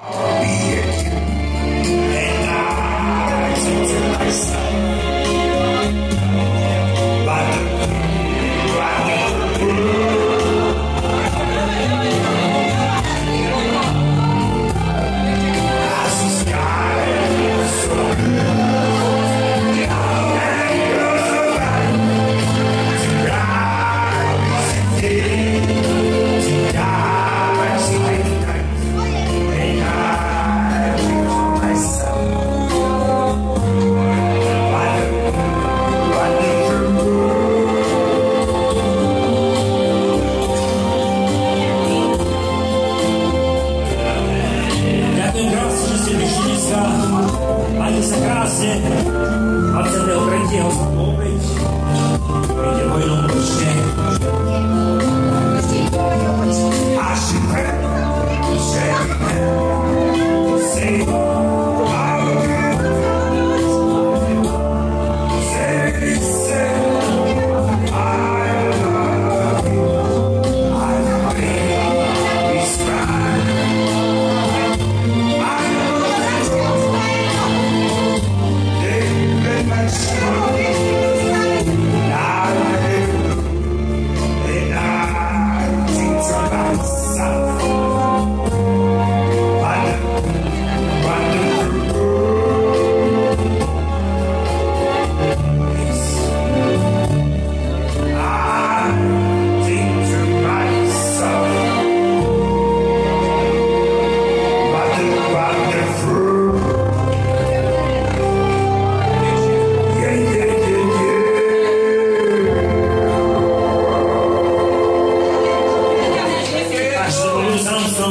Oh. Majte se krásně, 23. opět, mějte hojnou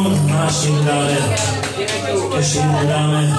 Naszym darem, to się udamy.